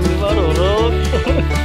Bolivar, bro.